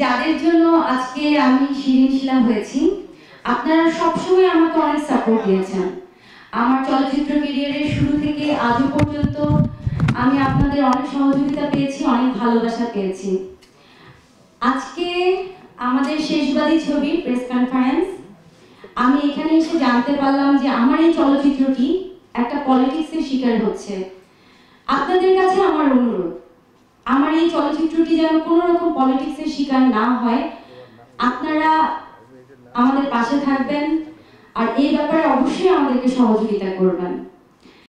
যাদের জন্য আজকে আমি শিলা হয়েছি, আপনারা সবসময় আমাকে অনেক সাপোর্ট দিয়েছেন। আমার চলচ্চিত্র ক্যারিয়ারের শুরু থেকে আজও পর্যন্ত আমি আপনাদের অনেক সহযোগিতা পেয়েছি, অনেক ভালোবাসা পেয়েছি। আজকে আমাদের শেষবাদী ছবি প্রেস কনফারেন্স আমি এখানে এসে জানতে পারলাম যে আমার এই চলচ্চিত্রটি একটা পলিটিক্সের শিকার হচ্ছে। আপনাদের কাছে আমার অনুরোধ আমার এই চলচ্চিত্রটি যেন কোনো রকম পলিটিক্সের শিকার না হয়, আপনারা আমাদের পাশে থাকবেন, আর এই ব্যাপারে অবশ্যই আমাদেরকে সহযোগিতা করবেন।